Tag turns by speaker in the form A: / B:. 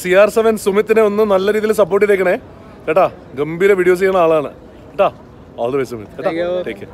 A: C R seven സുമിത്തിനെ ഒന്ന് നല്ല രീതിയിൽ സപ്പോർട്ട് ചെയ്തേക്കണേ. കേട്ടാ ഗംഭീര വീഡിയോസ് ചെയ്യുന്ന ആളാണ്. കേട്ടാ ഓൾ ദ ബെസ്റ്റ് സുമിത് കേട്ടാ ടേക്ക് കെയർ